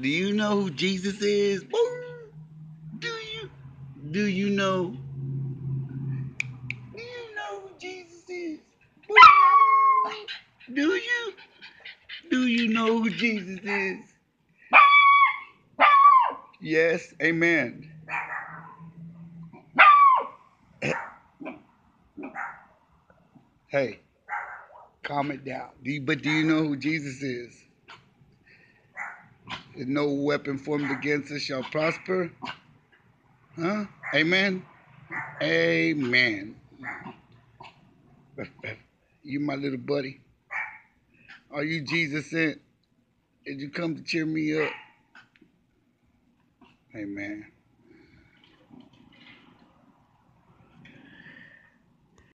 Do you know who Jesus is? Do you? Do you know? Do you know who Jesus is? Do you? Do you know who Jesus is? Yes, amen. Hey, calm it down. Do you, but do you know who Jesus is? No weapon formed against us shall prosper. Huh? Amen. Amen. You my little buddy. Are you Jesus sent? Did you come to cheer me up? Amen.